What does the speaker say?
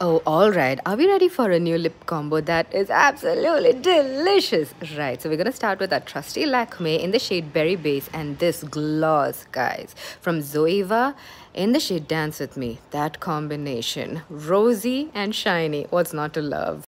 Oh, all right. Are we ready for a new lip combo that is absolutely delicious? Right, so we're gonna start with our trusty Lakme in the shade Berry Base and this gloss, guys, from Zoeva in the shade Dance With Me. That combination, rosy and shiny, what's not to love?